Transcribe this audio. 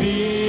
me.